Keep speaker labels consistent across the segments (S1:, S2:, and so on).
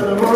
S1: to the room.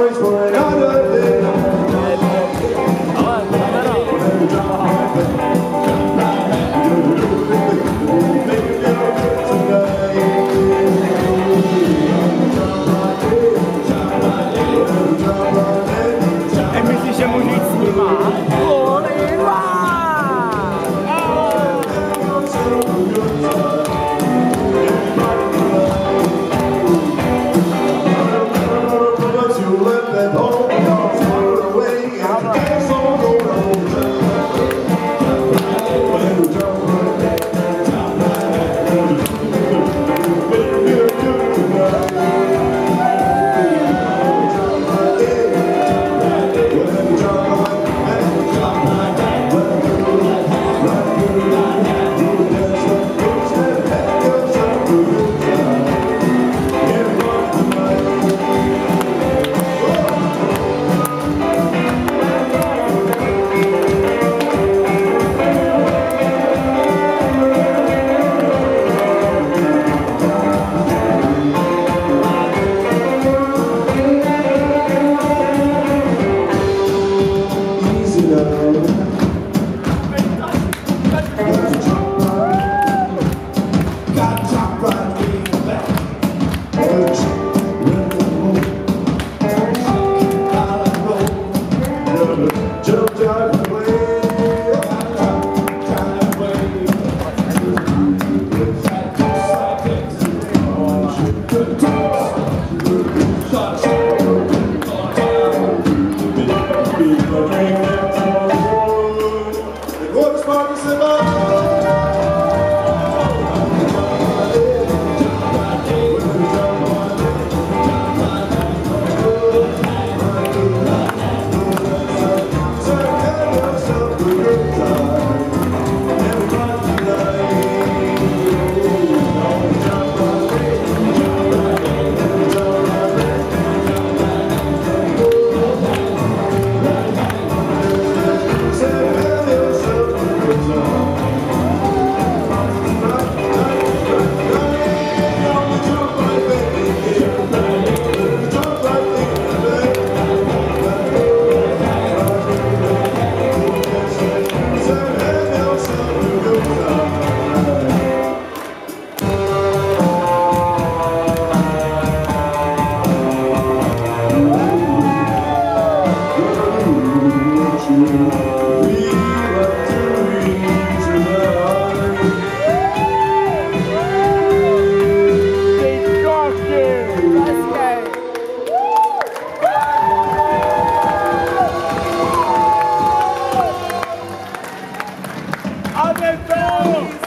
S2: Hamilton!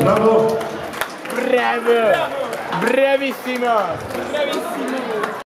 S1: Bravo!
S2: Bravo! Bravissimo! Bravissimo!